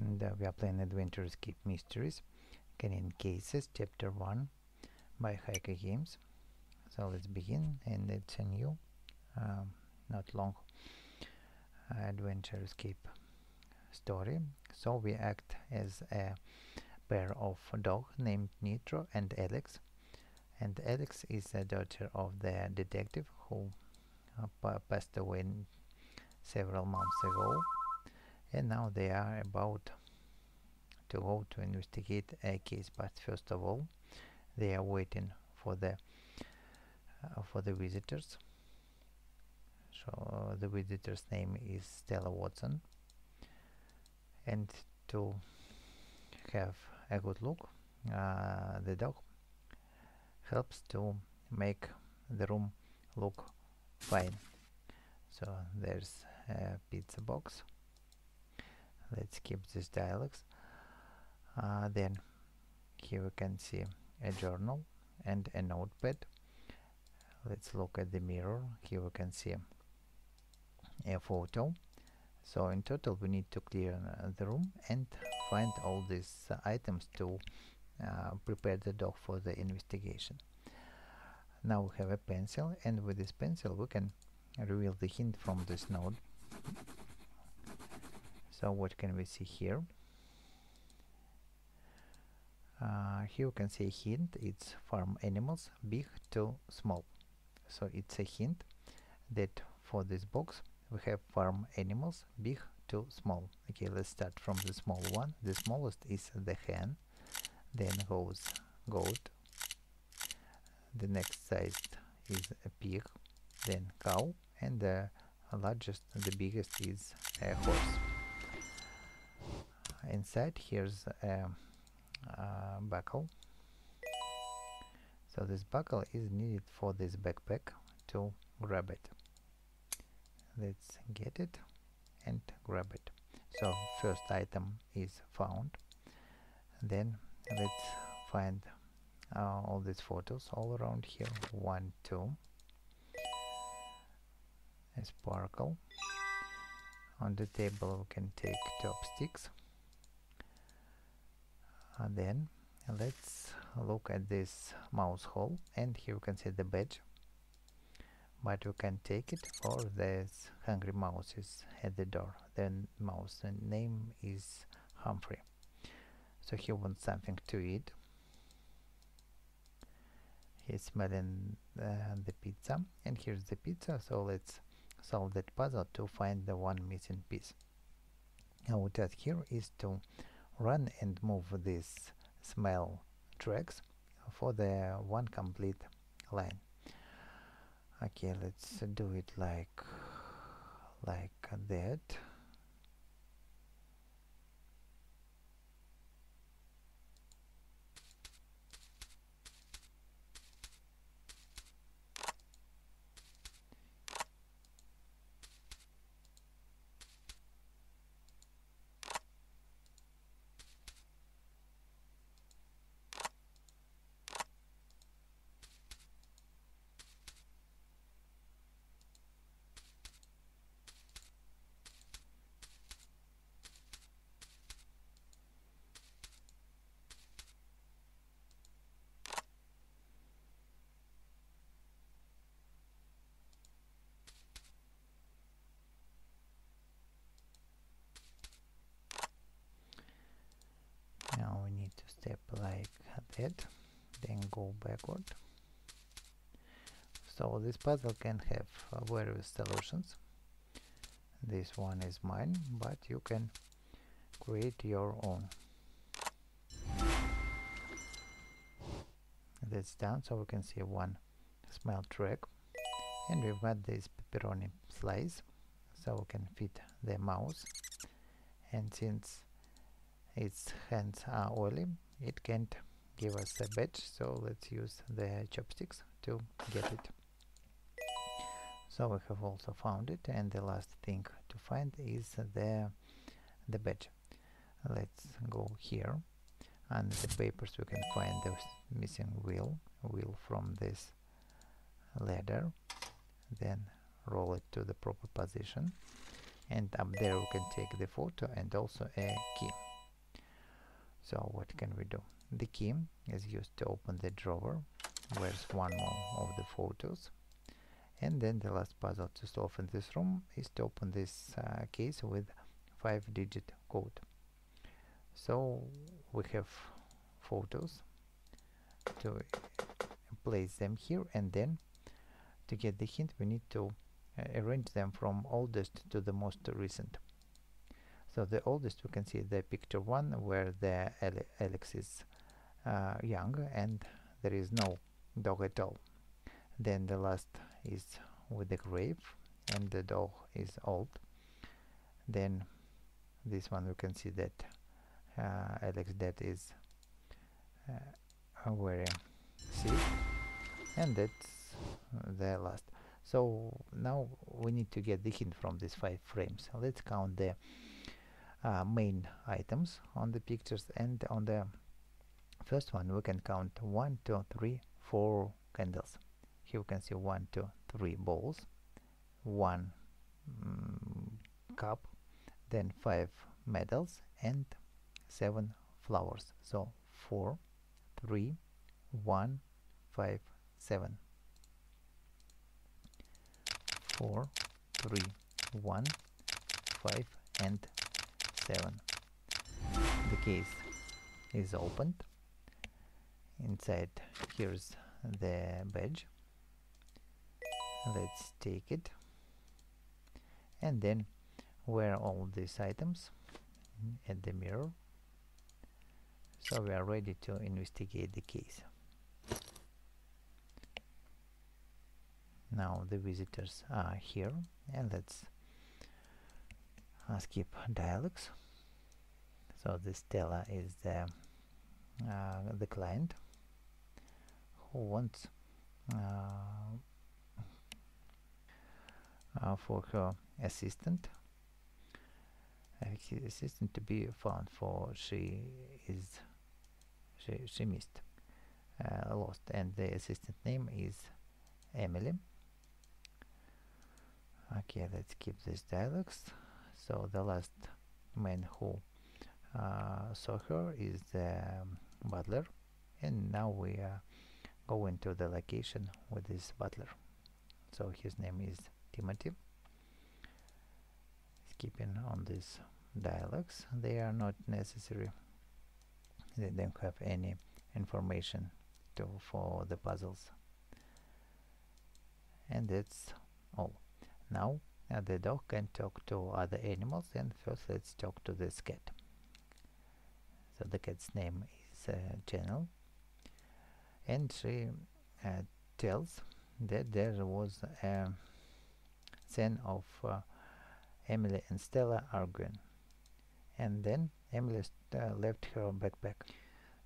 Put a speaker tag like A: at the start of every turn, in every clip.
A: and uh, we are playing Adventure Escape Mysteries Canine Cases Chapter 1 by Haiku Games so let's begin and it's a new um, not long adventure escape story. So we act as a pair of dog named Nitro and Alex. And Alex is the daughter of the detective who uh, passed away several months ago and now they are about to go to investigate a case but first of all they are waiting for the uh, for the visitors. So the visitor's name is Stella Watson. And to have a good look uh, the dog helps to make the room look fine. So there's a pizza box let's keep this dialogues. Uh, then here we can see a journal and a notepad. Let's look at the mirror. Here we can see a photo. So in total we need to clear the room and find all these uh, items to uh, prepare the dog for the investigation. Now we have a pencil and with this pencil we can reveal the hint from this note so what can we see here? Uh, here you can see a hint. It's farm animals big to small. So it's a hint that for this box we have farm animals big to small. Okay let's start from the small one. The smallest is the hen then goes goat. The next size is a pig then cow and the largest the biggest is a horse inside here's a, a buckle. So this buckle is needed for this backpack to grab it. Let's get it and grab it. So first item is found. Then let's find uh, all these photos all around here. One two. A sparkle. On the table we can take chopsticks and then let's look at this mouse hole. And here you can see the badge. But you can take it for this hungry mouse is at the door. The mouse name is Humphrey. So he wants something to eat. He's smelling uh, the pizza. And here's the pizza. So let's solve that puzzle to find the one missing piece. Our task here is to run and move these smell tracks for the one complete line. Okay let's do it like like that that then go backward. So this puzzle can have uh, various solutions. This one is mine but you can create your own. That's done so we can see one smell track and we've got this pepperoni slice so we can fit the mouse. And since its hands are oily it can't give us a badge so let's use the chopsticks to get it. So we have also found it and the last thing to find is the the badge let's go here and the papers we can find the missing wheel wheel from this ladder. Then roll it to the proper position and up there we can take the photo and also a key. So what can we do the key is used to open the drawer. Where's one more of the photos? And then the last puzzle to solve in this room is to open this uh, case with 5 digit code. So we have photos to place them here and then to get the hint we need to uh, arrange them from oldest to the most recent. So the oldest we can see the picture one where the Alex is uh, young and there is no dog at all. Then the last is with the grave and the dog is old. Then this one we can see that uh, Alex that is uh, wearing sick and that's the last. So now we need to get the hint from these five frames. Let's count the uh, main items on the pictures and on the first one we can count one two three four candles. Here we can see one two three bowls one mm, cup then five medals and seven flowers. So four three one five seven. Four three one five and seven. The case is opened inside. Here's the badge. Let's take it. And then wear all these items? At the mirror. So we are ready to investigate the case. Now the visitors are here and let's uh, skip dialogues so the Stella is the uh, the client who uh, uh, for her assistant. Assistant to be found for she is she, she missed uh, lost and the assistant name is Emily. Okay let's keep these dialogues. So the last man who uh, saw her is the um, butler. And now we uh, go into the location with this butler. So his name is Timothy. Skipping on these dialogues. They are not necessary. They don't have any information to for the puzzles. And that's all. Now uh, the dog can talk to other animals and first let's talk to this cat. So the cat's name is uh, Channel she uh, tells that there was a scene of uh, Emily and Stella arguing and then Emily uh, left her backpack.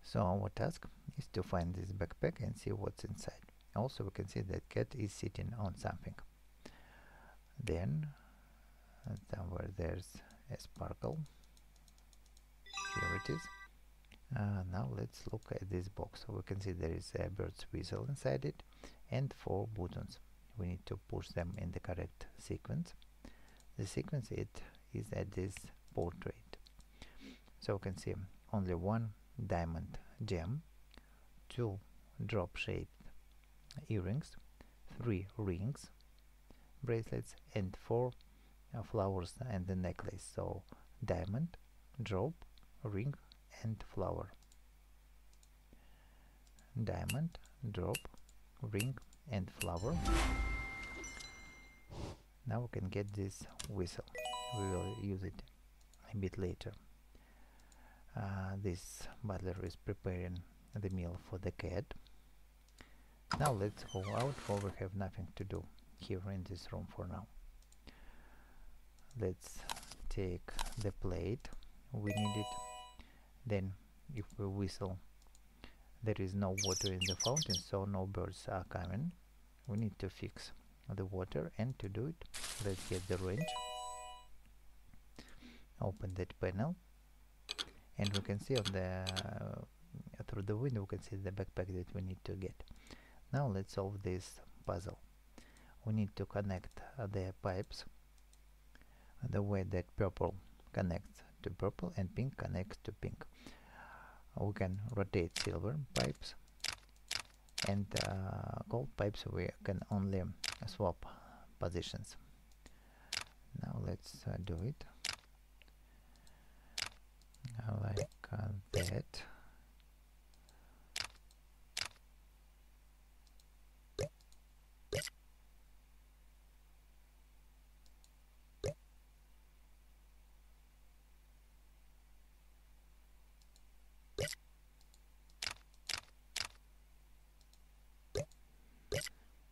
A: So our task is to find this backpack and see what's inside. Also we can see that cat is sitting on something. Then somewhere there's a sparkle. Here it is uh, now let's look at this box. So we can see there is a bird's whistle inside it and four buttons. We need to push them in the correct sequence. The sequence it is at this portrait. So we can see only one diamond gem two drop shaped earrings three rings bracelets and four uh, flowers and the necklace. So diamond drop ring and flower. Diamond drop ring and flower. Now we can get this whistle. We will use it a bit later. Uh, this butler is preparing the meal for the cat. Now let's go out for we have nothing to do here in this room for now. Let's take the plate. We need it then if we whistle there is no water in the fountain so no birds are coming. We need to fix the water and to do it. Let's get the wrench. Open that panel. And we can see on the uh, through the window we can see the backpack that we need to get. Now let's solve this puzzle. We need to connect uh, the pipes the way that purple connects to purple and pink connects to pink. We can rotate silver pipes and uh, gold pipes. We can only swap positions. Now let's uh, do it. Like uh, that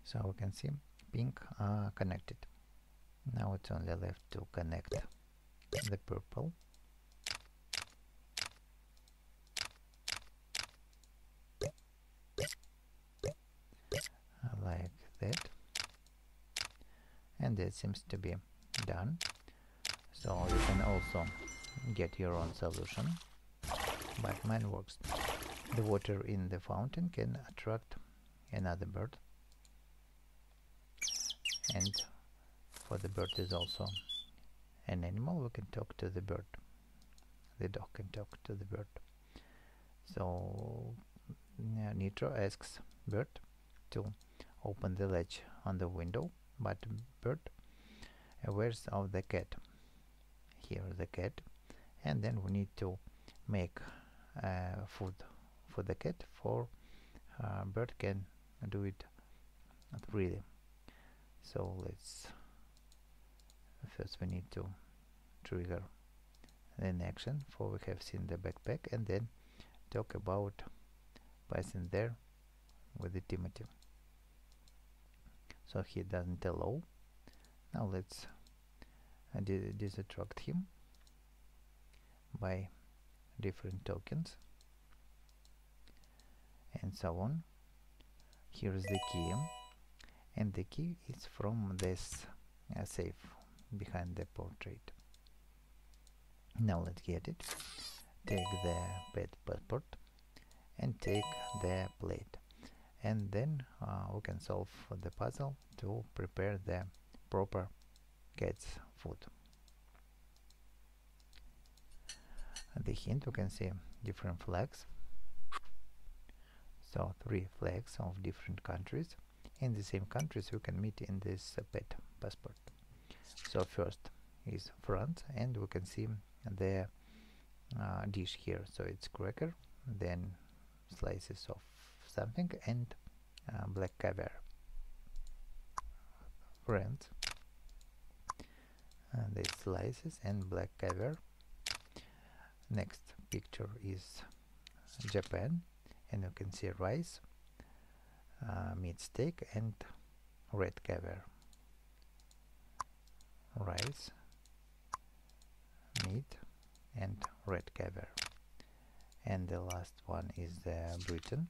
A: so we can see pink are connected. Now it's only left to connect the purple. Like that. And that seems to be done. So you can also get your own solution. But mine works. The water in the fountain can attract another bird and for the bird is also an animal. We can talk to the bird. The dog can talk to the bird. So Nitro asks bird to open the latch on the window but bird awares of the cat. Here the cat. And then we need to make uh, food for the cat. For uh, bird can do it freely so let's first we need to trigger an action for we have seen the backpack and then talk about passing there with the Timothy. So he doesn't allow. Now let's uh, disattract him by different tokens and so on. Here's the key and the key is from this uh, safe behind the portrait. Now let's get it. Take the pet passport and take the plate. And then uh, we can solve the puzzle to prepare the proper cat's food. The hint we can see different flags. So three flags of different countries in the same countries we can meet in this uh, pet passport. So first is France and we can see the uh, dish here. So it's cracker then slices of something and uh, black caviar. France and the slices and black caviar. Next picture is Japan and you can see rice uh, meat steak and red caviar. Rice meat and red caviar. And the last one is uh, Britain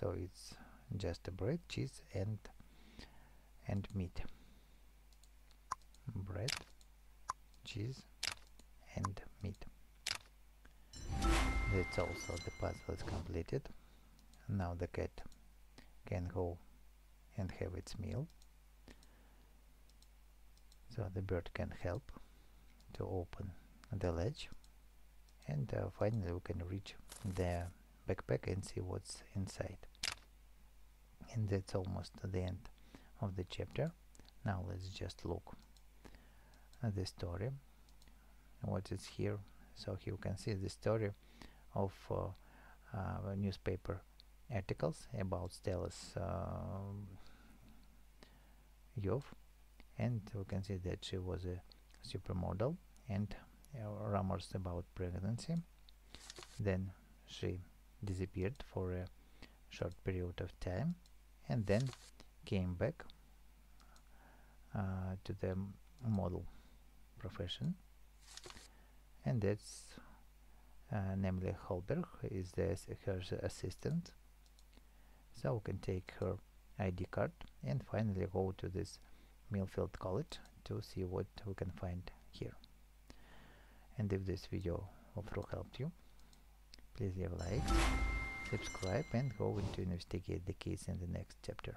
A: so it's just a bread cheese and and meat. Bread cheese and meat. That's also the puzzle is completed. Now the cat can go and have its meal. So the bird can help to open the ledge. And uh, finally we can reach the backpack and see what's inside. And that's almost the end of the chapter. Now let's just look at the story. What is here? So here you can see the story of uh, uh, newspaper articles about Stella's uh, youth. And we can see that she was a supermodel and uh, rumors about pregnancy. Then she disappeared for a short period of time and then came back uh, to the model profession. And that's uh, namely Holberg is the, her assistant so we can take her ID card and finally go to this Millfield College to see what we can find here. And if this video also helped you please leave a like subscribe and go into investigate the case in the next chapter